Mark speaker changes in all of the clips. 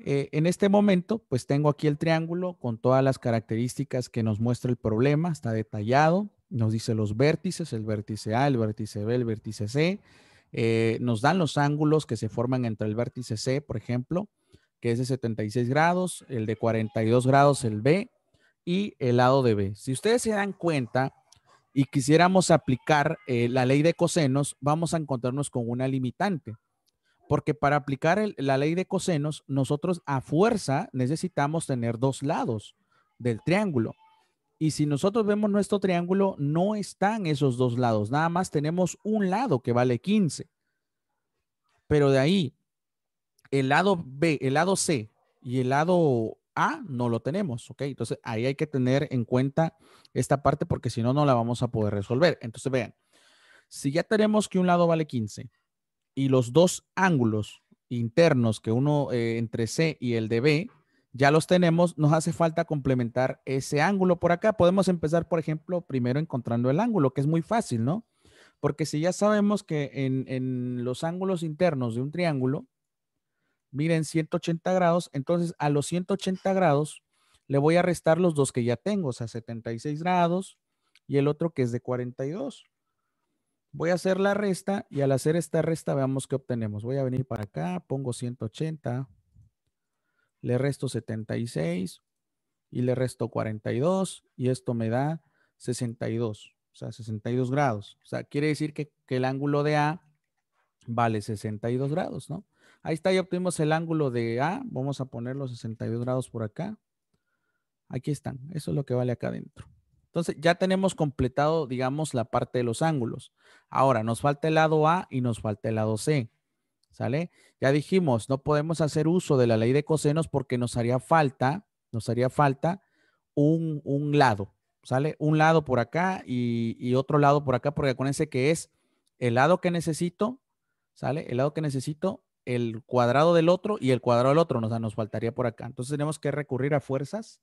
Speaker 1: Eh, en este momento, pues tengo aquí el triángulo con todas las características que nos muestra el problema, está detallado, nos dice los vértices, el vértice A, el vértice B, el vértice C, eh, nos dan los ángulos que se forman entre el vértice C, por ejemplo, que es de 76 grados, el de 42 grados, el B, y el lado de B. Si ustedes se dan cuenta y quisiéramos aplicar eh, la ley de cosenos, vamos a encontrarnos con una limitante. Porque para aplicar la ley de cosenos, nosotros a fuerza necesitamos tener dos lados del triángulo. Y si nosotros vemos nuestro triángulo, no están esos dos lados. Nada más tenemos un lado que vale 15. Pero de ahí, el lado B, el lado C y el lado A no lo tenemos, ¿ok? Entonces ahí hay que tener en cuenta esta parte porque si no, no la vamos a poder resolver. Entonces vean, si ya tenemos que un lado vale 15 y los dos ángulos internos, que uno eh, entre C y el de B, ya los tenemos, nos hace falta complementar ese ángulo por acá. Podemos empezar, por ejemplo, primero encontrando el ángulo, que es muy fácil, ¿no? Porque si ya sabemos que en, en los ángulos internos de un triángulo, miren 180 grados, entonces a los 180 grados le voy a restar los dos que ya tengo, o sea, 76 grados y el otro que es de 42. Voy a hacer la resta y al hacer esta resta veamos qué obtenemos. Voy a venir para acá, pongo 180, le resto 76 y le resto 42 y esto me da 62, o sea, 62 grados. O sea, quiere decir que, el ángulo de A vale 62 grados, ¿no? Ahí está, ya obtuvimos el ángulo de A. Vamos a poner los 62 grados por acá. Aquí están. Eso es lo que vale acá adentro. Entonces ya tenemos completado, digamos, la parte de los ángulos. Ahora nos falta el lado A y nos falta el lado C. ¿Sale? Ya dijimos, no podemos hacer uso de la ley de cosenos porque nos haría falta, nos haría falta un, lado. ¿Sale? Un lado por acá y, y, otro lado por acá, porque acuérdense que es el lado que necesito, ¿sale? El lado que necesito, el cuadrado del otro y el cuadrado del otro, nos, nos faltaría por acá. Entonces tenemos que recurrir a fuerzas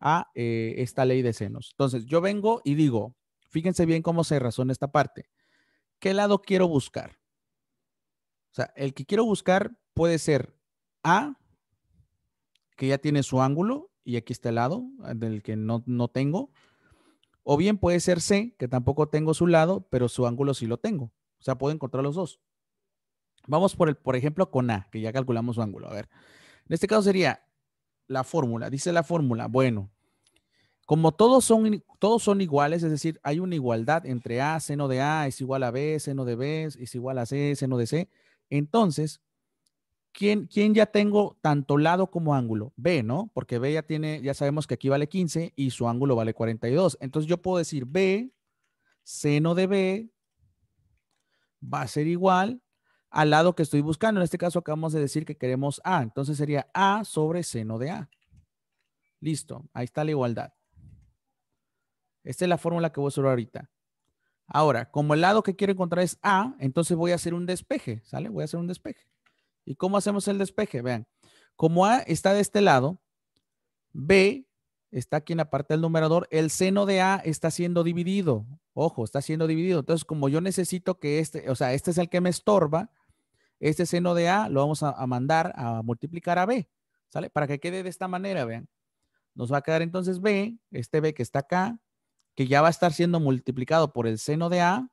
Speaker 1: a eh, esta ley de senos. Entonces, yo vengo y digo, fíjense bien cómo se razona esta parte. ¿Qué lado quiero buscar? O sea, el que quiero buscar puede ser A, que ya tiene su ángulo, y aquí está el lado del que no, no tengo. O bien puede ser C, que tampoco tengo su lado, pero su ángulo sí lo tengo. O sea, puedo encontrar los dos. Vamos por, el, por ejemplo, con A, que ya calculamos su ángulo. A ver, en este caso sería la fórmula, dice la fórmula, bueno, como todos son, todos son iguales, es decir, hay una igualdad entre A, seno de A es igual a B, seno de B es igual a C, seno de C, entonces, ¿quién, ¿quién ya tengo tanto lado como ángulo? B, ¿no? Porque B ya tiene, ya sabemos que aquí vale 15 y su ángulo vale 42. Entonces yo puedo decir B, seno de B va a ser igual al lado que estoy buscando. En este caso acabamos de decir que queremos A. Entonces sería A sobre seno de A. Listo. Ahí está la igualdad. Esta es la fórmula que voy a usar ahorita. Ahora, como el lado que quiero encontrar es A, entonces voy a hacer un despeje, ¿sale? Voy a hacer un despeje. ¿Y cómo hacemos el despeje? Vean, como A está de este lado, B está aquí en la parte del numerador, el seno de A está siendo dividido. Ojo, está siendo dividido. Entonces, como yo necesito que este, o sea, este es el que me estorba, este seno de A lo vamos a, mandar a multiplicar a B, ¿sale? Para que quede de esta manera, vean. Nos va a quedar entonces B, este B que está acá, que ya va a estar siendo multiplicado por el seno de A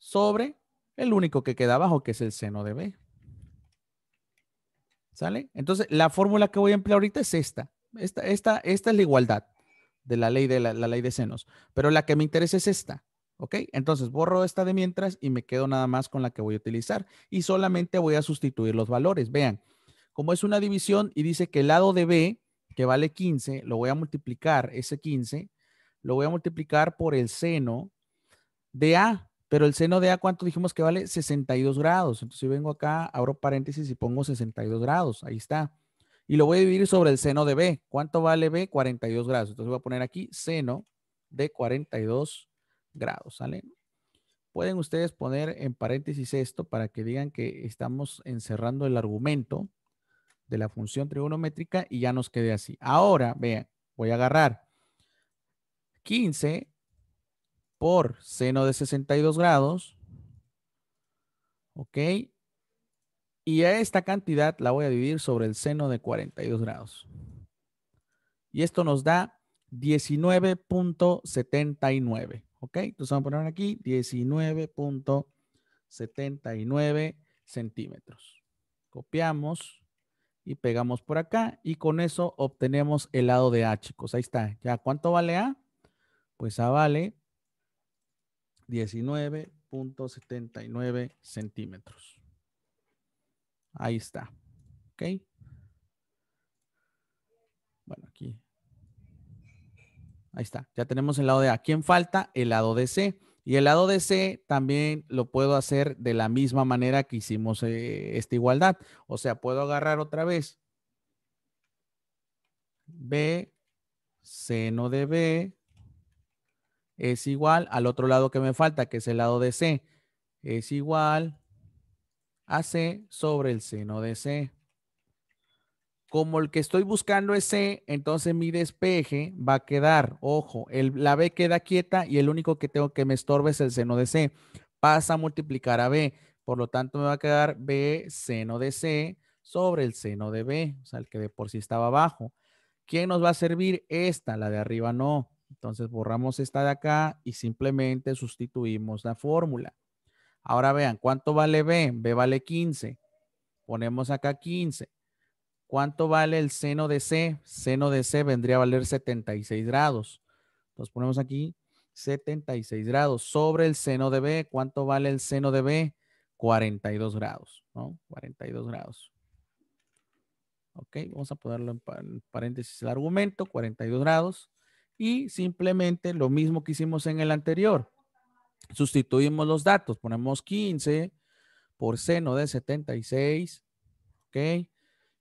Speaker 1: sobre el único que queda abajo, que es el seno de B. ¿Sale? Entonces, la fórmula que voy a emplear ahorita es esta. Esta, esta, esta es la igualdad de la ley de la ley de senos. Pero la que me interesa es esta. ¿Ok? Entonces borro esta de mientras y me quedo nada más con la que voy a utilizar. Y solamente voy a sustituir los valores. Vean, como es una división y dice que el lado de B, que vale 15, lo voy a multiplicar, ese 15, lo voy a multiplicar por el seno de A. Pero el seno de A, ¿cuánto dijimos que vale? 62 grados. Entonces vengo acá, abro paréntesis y pongo 62 grados. Ahí está. Y lo voy a dividir sobre el seno de B. ¿Cuánto vale B? 42 grados. Entonces voy a poner aquí seno de 42 grados, ¿sale? Pueden ustedes poner en paréntesis esto para que digan que estamos encerrando el argumento de la función trigonométrica y ya nos quede así. Ahora, vean, voy a agarrar 15 por seno de 62 grados, ¿ok? Y a esta cantidad la voy a dividir sobre el seno de 42 grados. Y esto nos da 19.79. ¿Ok? Entonces vamos a poner aquí 19.79 centímetros. Copiamos y pegamos por acá y con eso obtenemos el lado de A, chicos. Ahí está. ¿Ya cuánto vale A? Pues A vale 19.79 centímetros. Ahí está. ¿Ok? Bueno, aquí. Ahí está. Ya tenemos el lado de A. ¿Quién falta? El lado de C. Y el lado de C también lo puedo hacer de la misma manera que hicimos eh, esta igualdad. O sea, puedo agarrar otra vez B, seno de B es igual al otro lado que me falta, que es el lado de C. Es igual a C sobre el seno de C. Como el que estoy buscando es C, entonces mi despeje va a quedar, ojo, el, la B queda quieta y el único que tengo que me estorbe es el seno de C. Pasa a multiplicar a B. Por lo tanto, me va a quedar B seno de C sobre el seno de B, o sea, el que de por sí estaba abajo. ¿Quién nos va a servir? Esta, la de arriba no. Entonces borramos esta de acá y simplemente sustituimos la fórmula. Ahora vean, ¿cuánto vale B? B vale 15. Ponemos acá 15. ¿Cuánto vale el seno de C? Seno de C vendría a valer 76 grados. Entonces ponemos aquí 76 grados sobre el seno de B. ¿Cuánto vale el seno de B? 42 grados, ¿no? 42 grados. Ok, vamos a ponerlo en, paréntesis el argumento, 42 grados. Y simplemente lo mismo que hicimos en el anterior. Sustituimos los datos, ponemos 15 por seno de 76, ¿ok?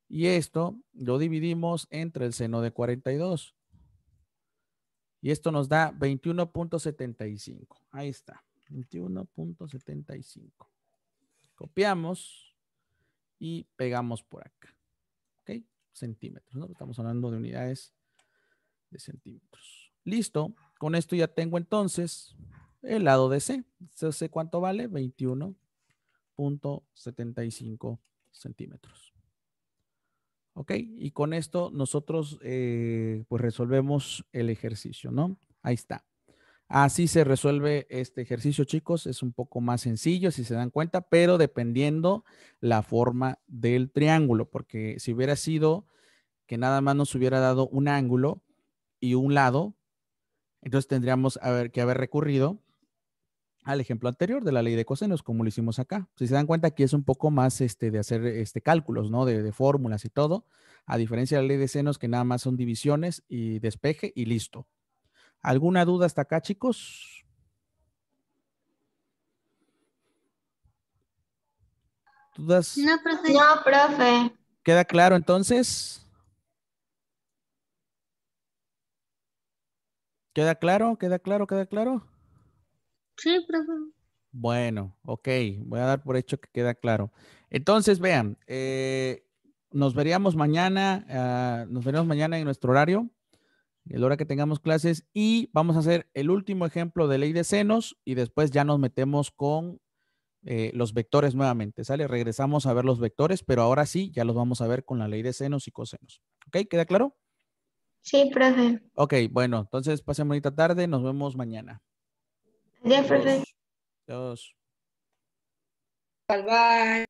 Speaker 1: Y esto lo dividimos entre el seno de 42. Y esto nos da 21.75. Ahí está, 21.75. Copiamos y pegamos por acá. ¿Ok? Centímetros, ¿no? Estamos hablando de unidades de centímetros. Listo. Con esto ya tengo entonces el lado de C. ¿C cuánto vale? 21.75 centímetros. ¿Ok? Y con esto nosotros eh, pues resolvemos el ejercicio, ¿no? Ahí está. Así se resuelve este ejercicio, chicos. Es un poco más sencillo, si se dan cuenta, pero dependiendo la forma del triángulo, porque si hubiera sido que nada más nos hubiera dado un ángulo y un lado, entonces tendríamos que haber recurrido al ejemplo anterior de la ley de cosenos, como lo hicimos acá. Si se dan cuenta, aquí es un poco más este, de hacer este, cálculos, ¿no? De, de fórmulas y todo, a diferencia de la ley de senos, que nada más son divisiones y despeje y listo. ¿Alguna duda hasta acá, chicos? ¿Dudas?
Speaker 2: No, profe. No, profe.
Speaker 1: ¿Queda claro entonces? ¿Queda claro? ¿Queda claro? ¿Queda claro?
Speaker 2: Sí, profe.
Speaker 1: Bueno, ok. Voy a dar por hecho que queda claro. Entonces, vean, eh, nos veríamos mañana, ah, nos veríamos mañana en nuestro horario el hora que tengamos clases y vamos a hacer el último ejemplo de ley de senos y después ya nos metemos con eh, los vectores nuevamente, ¿sale? Regresamos a ver los vectores, pero ahora sí, ya los vamos a ver con la ley de senos y cosenos. ¿Ok? ¿Queda claro?
Speaker 2: Sí, profe.
Speaker 1: Ok, bueno, entonces pasen bonita tarde, nos vemos mañana.
Speaker 2: Adiós, profe.
Speaker 1: Adiós.
Speaker 3: Bye, bye.